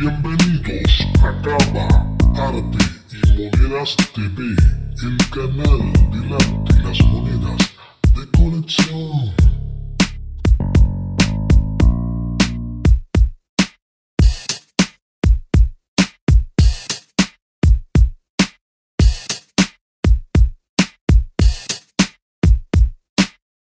Bienvenidos a Cava, Arte y Monedas TV, el canal del arte y las monedas de colección.